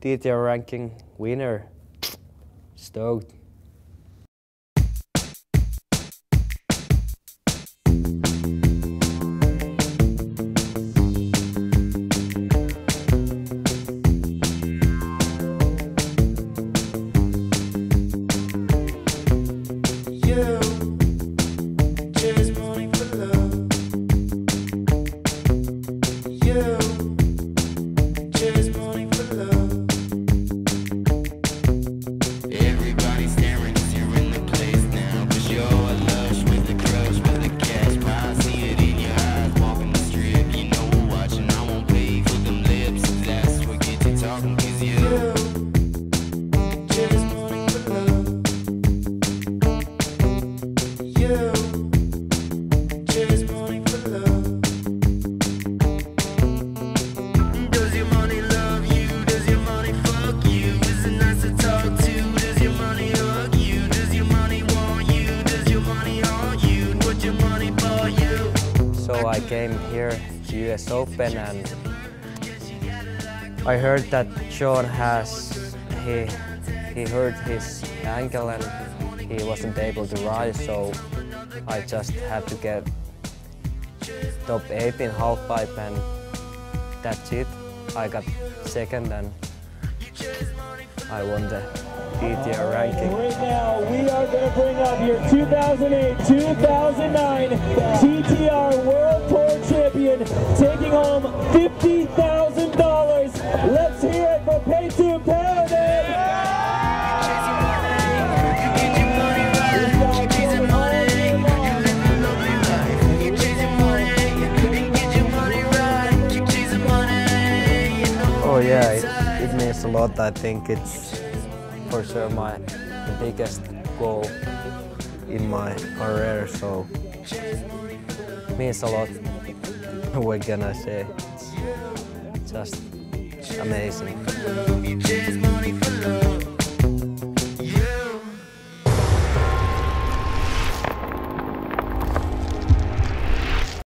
TTR ranking winner. Stoked. So I came here to US Open and I heard that Shaun has he hurt his ankle and he wasn't able to ride, so I just had to get top 8 in half pipe and that's it. I got second and I won the TTR ranking. Right now, we are going to bring up your 2008-2009 TTR World Tour Champion, taking home $50,000. Yeah, it, it means a lot. I think it's for sure my biggest goal in my career. So means a lot. What can I say? It's just amazing.